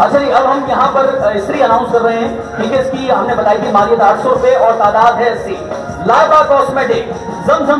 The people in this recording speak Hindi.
अच्छा चलिए अब हम यहाँ पर स्त्री अनाउंस कर रहे हैं। ठीक है, इसकी हमने बताई थी मालियत आठ सौ रुपए और तादाद है अस्सी। लाइबा कॉस्मेटिक जमजम